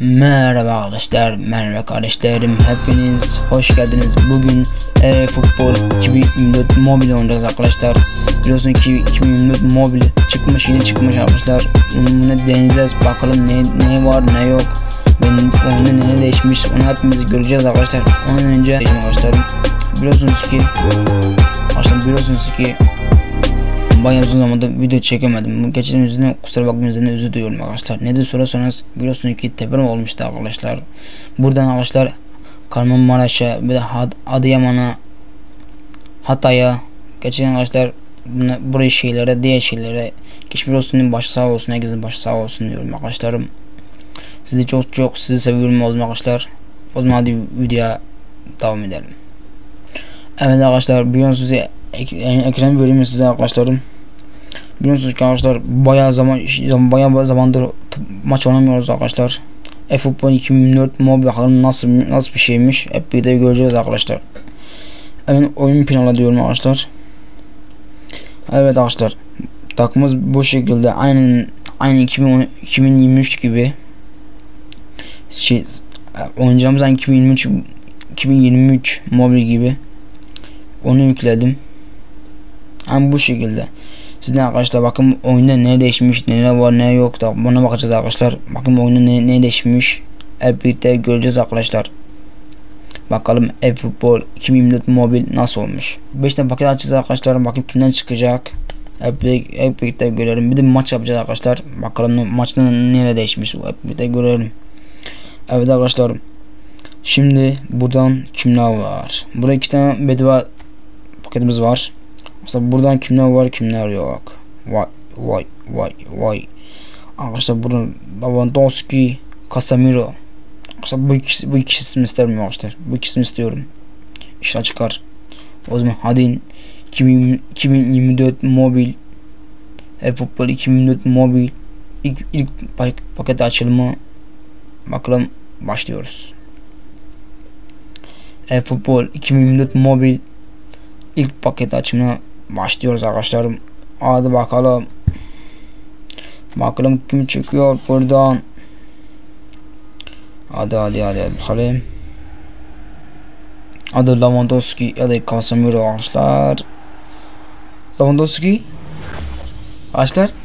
Merhaba arkadaşlar, merhaba kardeşlerim, hepiniz hoş geldiniz. Bugün e, futbol 2024 mobil oynayacağız arkadaşlar. Biliyorsunuz ki 2024 mobil çıkmış, yeni çıkmış arkadaşlar. Bunu deneyeceğiz, bakalım ne, ne var ne yok. Benim oyunda ne değişmiş, onu hepimiz göreceğiz arkadaşlar. Ondan önce arkadaşlar biliyorsunuz ki arkadaşlar biliyorsunuz ki bayağı uzun zamandır video çekemedim. Geçen yüzünden kusura bakmayın üzerine özür diliyorum arkadaşlar. Nedir sorarsanız biliyorsunuz ki deprem olmuştu arkadaşlar. Buradan arkadaşlar Kahramanmaraş'a bir de Adıyaman'a Hatay'a geçen arkadaşlar buna, buraya şeylere diğer şeylere geçmiş olsun başı sağ olsun herkesin başı sağ olsun diyorum arkadaşlarım. Sizi çok çok sizi seviyorum o zaman arkadaşlar. O zaman hadi videoya devam edelim. Evet arkadaşlar biliyorsunuz ek, ekran vereyim size arkadaşlarım. Biliyorsunuz ki arkadaşlar bayağı zaman bayağı zamandır maç oynamıyoruz arkadaşlar. eFootball 2004 mobil bakalım nasıl nasıl bir şeymiş. Hep bir de göreceğiz arkadaşlar. Hemen oyun planı diyorum arkadaşlar. Evet arkadaşlar. Takımız bu şekilde aynen aynı 2010 2023 gibi şey oynayacağımız aynı 2023 2023 mobil gibi onu yükledim. Hem bu şekilde. Sizin arkadaşlar bakın oyunda ne değişmiş, neler var, ne yok da buna bakacağız arkadaşlar. Bakın oyunda ne, ne değişmiş. Hep göreceğiz arkadaşlar. Bakalım e-futbol 2024 mobil nasıl olmuş. 5 tane paket açacağız arkadaşlar. Bakın kimden çıkacak. Hep, görelim. Bir de maç yapacağız arkadaşlar. Bakalım maçta nereye değişmiş. Hep görelim. Evet arkadaşlar. Şimdi buradan kimler var? Burada iki tane bedava paketimiz var. Mesela buradan kimler var kimler yok. Vay vay vay vay. Arkadaşlar buradan Lewandowski, Casemiro. Arkadaşlar bu ikisi, bu ikisini isterim arkadaşlar. Bu ikisini istiyorum. İşte çıkar. O zaman hadi 2000, 2024 mobil e-futbol 2024 mobil ilk, ilk paket açılımı bakalım başlıyoruz. E-futbol 2024 mobil ilk paket açımına başlıyoruz arkadaşlarım. Hadi bakalım. Bakalım kim çıkıyor buradan. Hadi hadi hadi, hadi bakalım. Hadi Lewandowski ya da Casemiro arkadaşlar. Lewandowski. Arkadaşlar.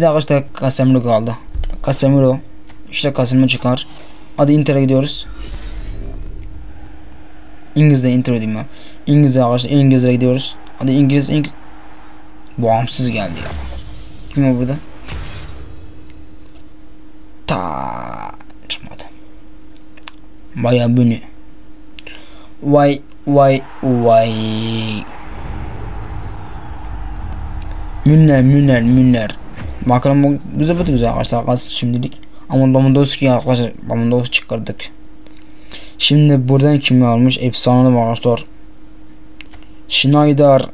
Bir de arkadaşlar Casemiro kaldı Casemiro işte Casemiro çıkar hadi Inter'e gidiyoruz İngiliz'de Inter diyeyim ya İngiliz'e arkadaşlar İngiliz'e gidiyoruz hadi İngiliz İngiliz bağımsız geldi ya kim o burada ta çıkmadı. Baya beni. Vay vay vay. Münler münler münler. Bakalım bu güzel güzel arkadaşlar az şimdilik. Ama Lewandowski arkadaşlar Lewandowski çıkardık. Şimdi buradan kimi almış? Efsane arkadaşlar. Schneider.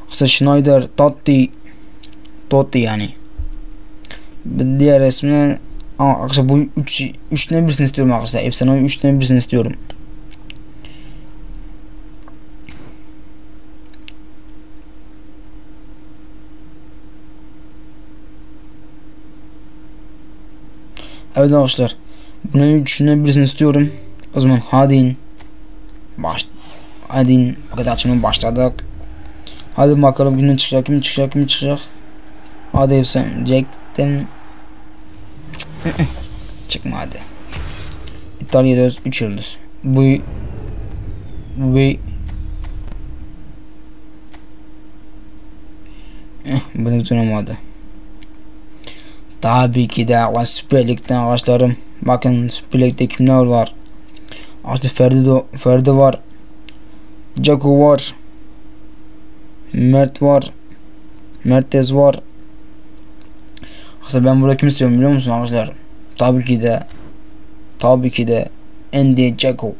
Arkadaşlar Schneider, Totti. Totti yani diğer resmine ama arkadaşlar bu 3 3 ne birisini istiyorum arkadaşlar. Efsane 3 ne birisini istiyorum. Evet arkadaşlar. Buna 3 ne birisini istiyorum. O zaman hadi baş hadi açımına başladık. Hadi bakalım kimin çıkacak, kim çıkacak, kim çıkacak. Hadi efsane diyecektim. Çıkmadı. İtalya'da 3 yıldız. Bu bu eh, bunu güzel Tabii ki de Allah Süper Lig'den arkadaşlarım. Bakın Süper Lig'de kimler var? Artık Ferdi, Ferdi var. Jaco var. Mert var. Mertez var. Aslında ben burada kim istiyorum biliyor musun arkadaşlar? tabii ki de tabii ki de Andy Jaco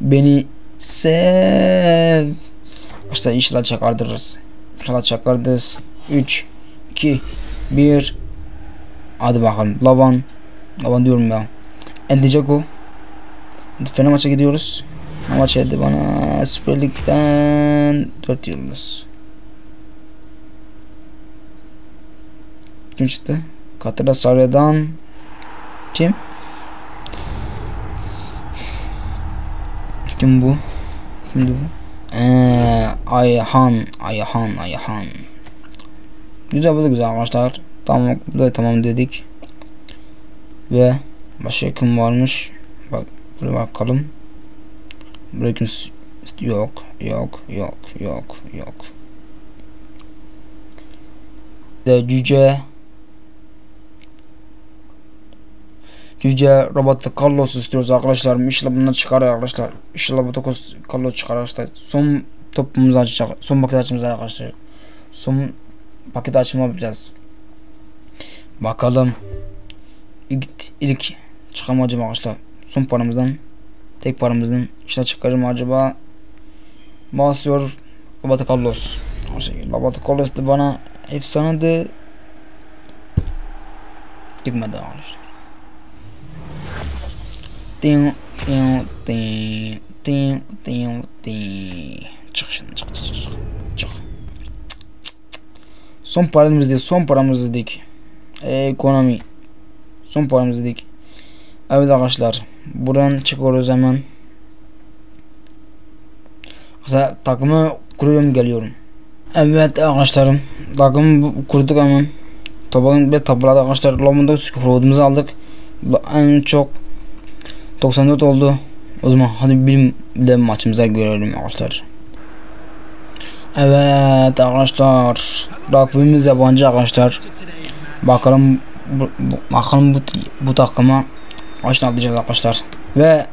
beni sev işte inşallah çakardırız inşallah çakardırız 3 2 1 hadi bakalım Lavan Lavan diyorum ya Andy Jaco Fener maça gidiyoruz maç geldi bana Süper Lig'den 4 yıldız kim çıktı Katara Sarya'dan kim Kim bu? Kimdi bu? Ee, Ayhan, Ayhan, Ayhan. Güzel bu da güzel arkadaşlar. Tamam bu da tamam dedik. Ve başka kim varmış? Bak buraya bakalım. Buraya kim yok, yok, yok, yok, yok. De cüce Cüce robot Carlos istiyoruz arkadaşlar. İnşallah bunlar çıkar arkadaşlar. İnşallah bu Carlos çıkar arkadaşlar. Son topumuzu açacak. Son paket açımız arkadaşlar. Son paket açımı yapacağız. Bakalım. İlk, ilk çıkar acaba arkadaşlar? Son paramızdan. Tek paramızdan. İşte çıkarır mı acaba? Basıyor. Robot Carlos. Robot Carlos da bana efsanedir. Gitmedi arkadaşlar. Ding ding ding ding ding. Çık şimdi çık çık çık çık. Son paramız son paramız dedik. Ekonomi. Son paramız dedik. Evet arkadaşlar. Buradan çıkıyoruz hemen. Kısa takımı kuruyorum geliyorum. Evet arkadaşlarım. Takımı kurduk hemen. Tabağın bir tabladı arkadaşlar. Lomunda sıkıntımızı aldık. En çok 94 oldu. O zaman hadi bir de maçımıza görelim arkadaşlar. Evet arkadaşlar. Rakibimiz yabancı arkadaşlar. Bakalım bu, bu, bakalım bu, bu takıma kaç atlayacağız arkadaşlar. Ve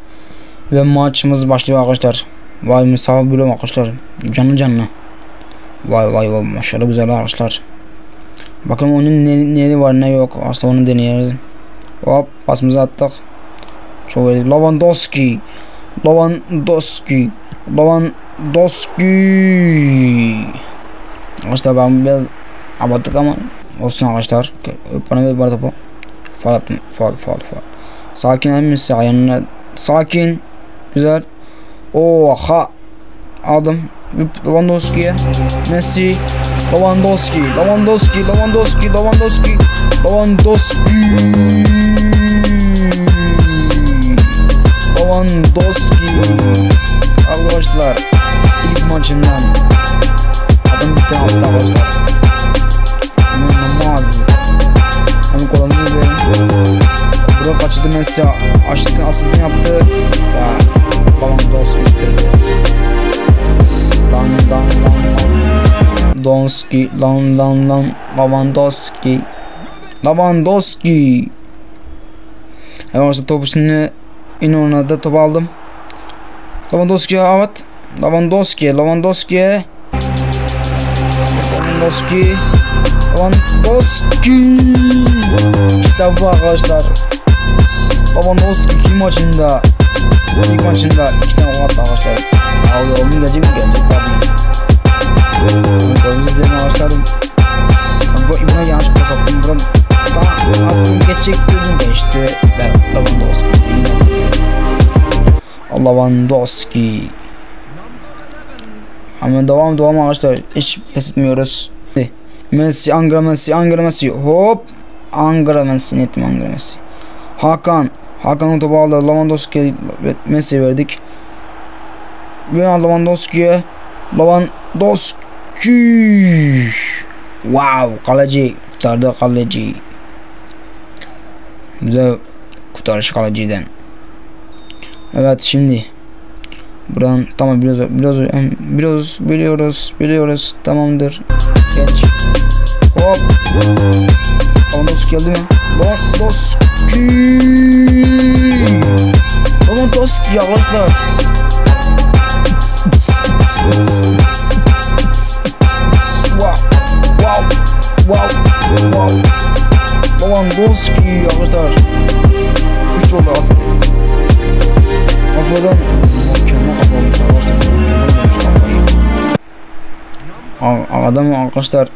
ve maçımız başlıyor arkadaşlar. Vay misafir bölüm arkadaşlar. Canlı canlı. Vay vay vay maşallah güzel arkadaşlar. Bakalım onun ne, ne var ne yok. Aslında onu deneyeriz. Hop pasımızı attık. Şöyle Lewandowski. Lewandowski. Lewandowski. Arkadaşlar ben biraz abarttık ama olsun arkadaşlar. Bana ver bana topu. Faal yaptım. Faal faal faal. Sakin emmisi ayağına. Sakin. Güzel. Oha. Aldım. Lewandowski'ye. Messi. Lewandowski. Lewandowski. Lewandowski. Lewandowski. Lewandowski. Lewandowski Arkadaşlar ilk maçından adam tane attı arkadaşlar İnanılmaz Onu kolumuzu izleyelim Burada kaçırdı Messi. Açtı asistini yaptı. Ya Lewandowski bitirdi Lan lan lan lan. Donski lan lan lan. Lewandowski. Lewandowski. Hemen topu şimdi ona da top aldım. Lewandowski evet. Lewandowski, Lewandowski. Lewandowski. Lewandowski. İşte bu arkadaşlar. Lewandowski iki maçında. İlk maçında iki tane gol attı arkadaşlar. Abi onun gelecek mi gelecek tabii. Golümüzü izleyin arkadaşlar. Bu buna yanlış pas attım. Buradan daha attım geçecek dedim geçti. Ben Lewandowski değil. Lewandowski. Ama devam devam arkadaşlar. Hiç pes etmiyoruz. Messi, Angela Messi, Angela Messi. Hop. Angela Messi. Netim Angela Messi. Hakan. Hakan topu aldı. Lewandowski ve Messi verdik. Ve Lewandowski'ye. Lewandowski. Wow. Kaleci. Kurtardı kaleci. Güzel kurtarış kaleciden. Evet şimdi buradan tamam biraz biraz biraz biliyoruz biliyoruz tamamdır geç hop. Lewandowski geldi. Mi Lewandowski Lewandowski arkadaşlar wow wow wow wow. Lewandowski arkadaşlar oldu astı. Kafadan mükemmel kapamış arkadaşlar. Mükemmel olmuş kafayı. A- Adam arkadaşlar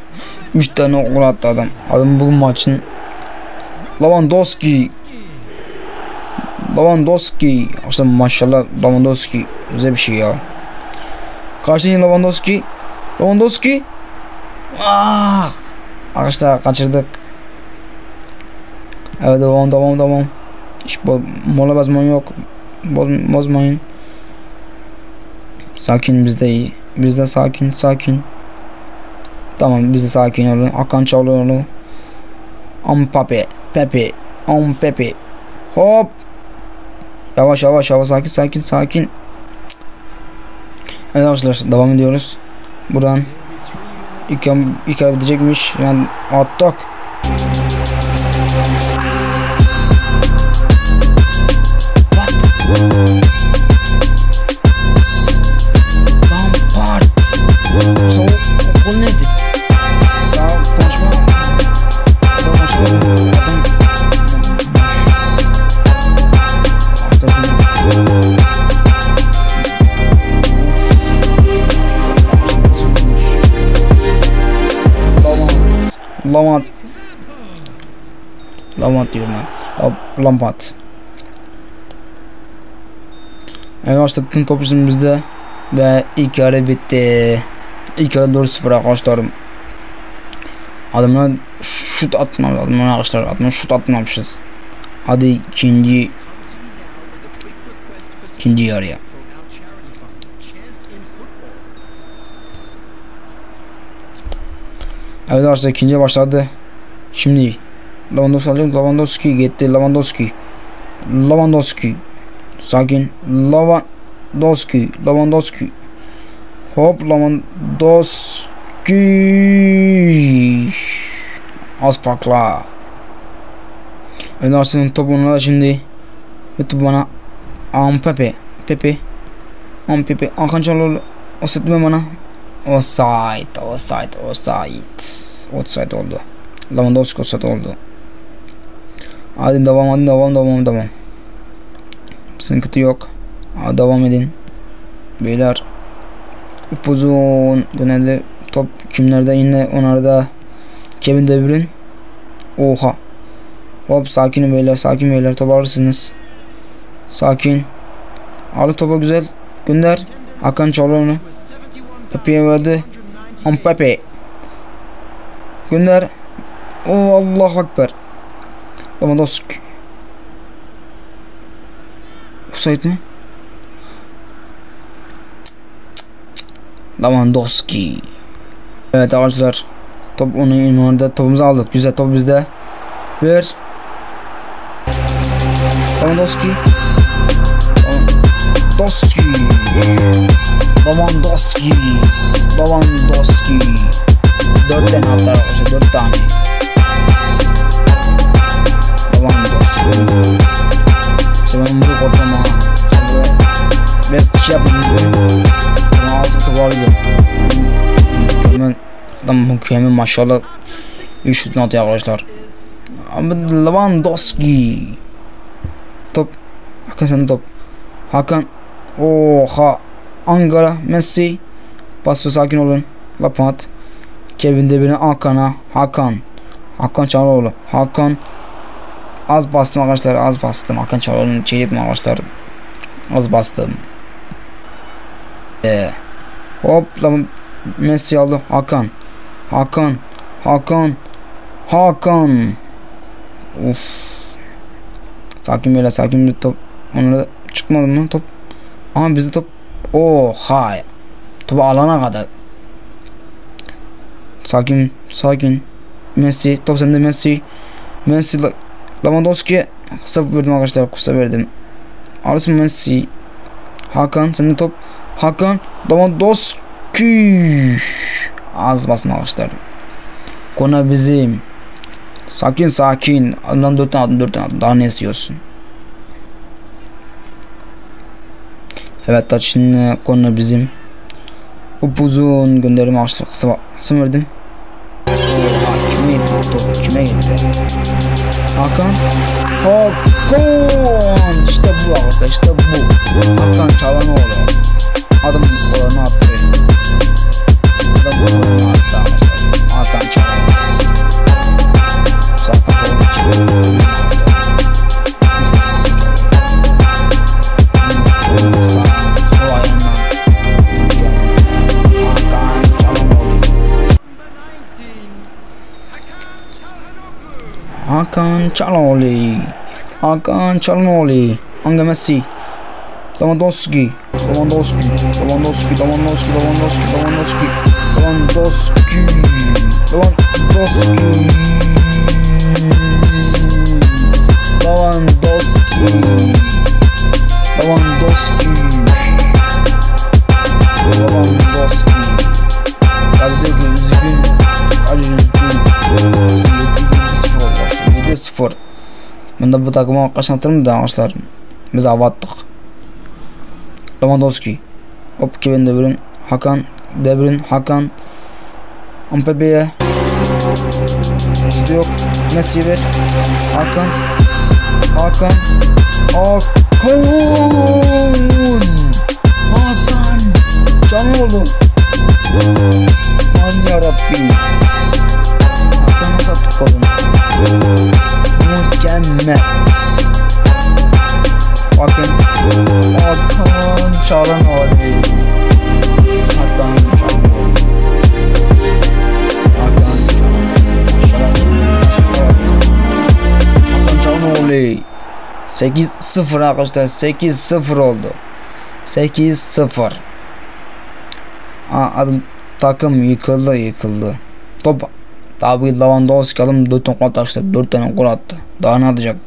3 tane gol attı adam. Adam bugün maçın Lewandowski Lewandowski aslında maşallah Lewandowski güzel bir şey ya. Karşıya Lewandowski Lewandowski Ah Arkadaşlar kaçırdık. Evet devam devam devam. Hiç bo mola basman yok. Boz bozmayın. Sakin bizde iyi. Bizde sakin sakin. Tamam biz de sakin olun. Hakan Çalıoğlu. Am Pepe. Pepe. Am Pepe. Hop. Yavaş yavaş yavaş sakin sakin sakin. Evet arkadaşlar devam ediyoruz. Buradan ilk ilk bitecekmiş. Yani attık. Lampard. So, o Lamant diyorum ya. Lampard. Evet başlattım top bizim bizde. Ve ilk yarı bitti. İlk yarı 4-0 arkadaşlarım. Adamına şut atmam adamına arkadaşlar. Adamına şut atmamışız. Hadi ikinci ikinci yarıya. Evet arkadaşlar ikinci başladı. Şimdi Lewandowski alacak. Lewandowski gitti. Lewandowski. Lewandowski. Sakin. Lewandowski. Lewandowski. Hop Lewandowski. Az farkla. Arkadaşlar topunu da şimdi. Ve topu bana. Am Pepe. Pepe. Am Pepe. Hakan Çalhanoğlu. O setme bana. Offside, offside, offside. Offside oldu. Lewandowski offside oldu. Hadi devam, hadi devam, devam, devam. Sıkıntı yok. Hadi devam edin. Beyler. Upuzun genelde top kimlerde yine onlarda Kevin De Bruyne. Oha. Hop sakin beyler, sakin beyler top alırsınız. Sakin. Alın topa güzel. Gönder. Hakan Çalhanoğlu. Pepe'ye verdi. Am Pepe. Gönder. O Allah Ekber. Lewandowski. Offside mi? Lewandowski. Evet arkadaşlar. Top onun orada topumuzu aldık. Güzel top bizde. Ver. Lewandowski. Lewandowski. Lewandowski. Lewandowski. Dört tane attı arkadaşlar. Dört tane. Ha. Şimdi biraz şey yapayım. Ben ağzı mükemmel maşallah. Bir şutunu atıyor arkadaşlar. Ama Lewandowski. Top. Hakan sen top. Hakan. Oha. Ankara, Messi. Pas ve sakin olun. Lapat. Kevin De Bruyne Hakan'a. Hakan. Hakan Çalhanoğlu. Hakan. Az bastım arkadaşlar. Az bastım. Hakan Çalhanoğlu'nu şey etme arkadaşlar. Az bastım. Ee, hop lan Messi aldı. Hakan. Hakan. Hakan. Hakan. Uf. Sakin böyle sakin bir top. Onlara çıkmadı mı top? Ama bizde top Oha. Topu alana kadar. Sakin, sakin. Messi, top sende Messi. Messi, Lewandowski. Kısa verdim arkadaşlar, kısa verdim. Alırsın Messi. Hakan, sende top. Hakan, Lewandowski. Az basma arkadaşlar. Konu bizim. Sakin sakin. Adam 4 tane 4 tane Daha ne istiyorsun? Evet taç şimdi konu bizim. Upuzun gönderim açtık. Kısa, kısa verdim. Hakan. Hakan. İşte bu arkadaşlar işte bu. Hakan Çalanoğlu. Adam ne yaptı? Adam ne yaptı arkadaşlar? Hakan Çalanoğlu. Sakın çıkıyor. Hakan Çalhanoğlu. Hakan Çalhanoğlu. Angel Messi. Lewandowski. Lewandowski. Lewandowski. Lewandowski. Lewandowski. Lewandowski. Lewandowski. Lewandowski. Lewandowski. Lewandowski. Lewandowski. Kaç diyor ki üzgün. Kaç üzgün. 7-0 Ben de bu atırım da arkadaşlar. Biz avattık. Lewandowski. Hop Kevin De Bruyne. Hakan De Bruyne. Hakan. Mbappé'ye. Messi yok. Messi ver. Hakan. Hakan. Hakan. Hakan. Canım oğlum. Aman yarabbim. Hakan nasıl attık kolunu? Mükemmel. Bakın. Hakan. Hakan Çalhanoğlu. Hakan Çalhanoğlu. Maşallah. Süper yaptı. Hakan Çalhanoğlu. 8-0 arkadaşlar 8-0 oldu 8-0 adım takım yıkıldı yıkıldı top tabi Lewandowski alım 4 tane gol attı 4 tane gol attı. Daha ne atacak?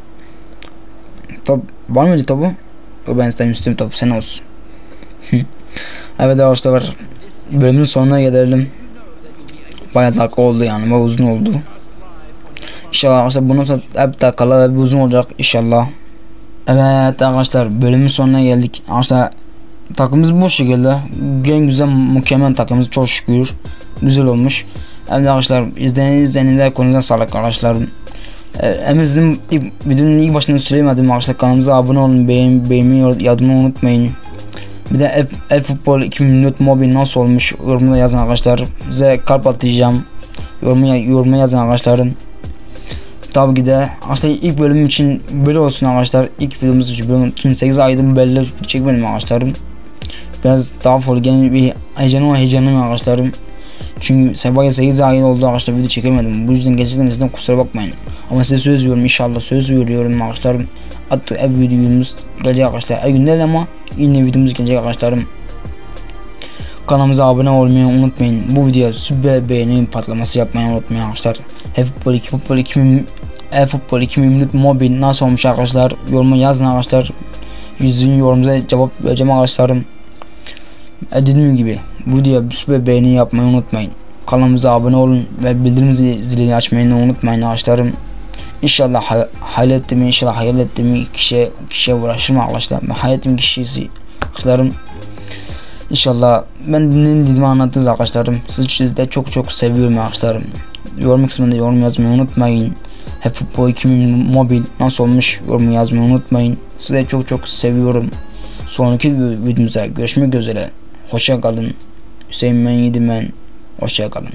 Top var mıydı topu? O ben istedim istiyorum topu. Sen olsun. Evet arkadaşlar bölümün sonuna gelelim. Bayağı dakika oldu yani bayağı uzun oldu. İnşallah arkadaşlar bunun sonra hep dakikalar hep uzun olacak inşallah. Evet arkadaşlar bölümün sonuna geldik. Arkadaşlar takımımız bu şekilde. En güzel mükemmel takımımız çok şükür. Güzel olmuş. Evet arkadaşlar izlediğiniz izlediğinize konuda sağlık arkadaşlar. Emizin ilk, videonun ilk başında söylemedim arkadaşlar kanalımıza abone olun beğen, beğenmeyi yazmayı unutmayın. Bir de el, el futbol 2004 mobil nasıl olmuş yorumda yazın arkadaşlar. Size kalp atacağım. Yorumu, yorumu yazın arkadaşlar. Tabii ki de aslında ilk bölüm için böyle olsun arkadaşlar. İlk videomuz için bölüm için 8 aydır belli çekmedim arkadaşlarım. Biraz daha folgen bir heyecanım var heyecanım arkadaşlarım. Çünkü sabah 8 ay oldu arkadaşlar video çekemedim. Bu yüzden gerçekten sizden kusura bakmayın. Ama size söz veriyorum inşallah söz veriyorum arkadaşlarım. Artık ev videomuz gelecek arkadaşlar. Her gün ama yine videomuz gelecek arkadaşlarım. Kanalımıza abone olmayı unutmayın. Bu videoya süper beğeni patlaması yapmayı unutmayın arkadaşlar. Hep futbol 2 futbol 2000 e-futbol 2000 mobil nasıl olmuş arkadaşlar? Yoruma yazın arkadaşlar. Yüzün yorumuza cevap vereceğim arkadaşlarım. Dediğim gibi videoya süper beğeni yapmayı unutmayın. Kanalımıza abone olun ve bildirim zilini açmayı unutmayın arkadaşlarım. İnşallah hay hayal ettiğimi, inşallah hayal ettiğimi kişiye, kişiye uğraşırım arkadaşlar. Ben hayal ettiğim kişisi arkadaşlarım. İnşallah ben ne dediğimi anlattınız arkadaşlarım. Sizi de çok çok seviyorum arkadaşlarım. Yorum kısmında yorum yazmayı unutmayın. Hep futbol 2000 mobil nasıl olmuş yorum yazmayı unutmayın. Size çok çok seviyorum. Sonraki videomuzda görüşmek üzere. Hoşça kalın. Hüseyin Ben Yedimen. Hoşçakalın.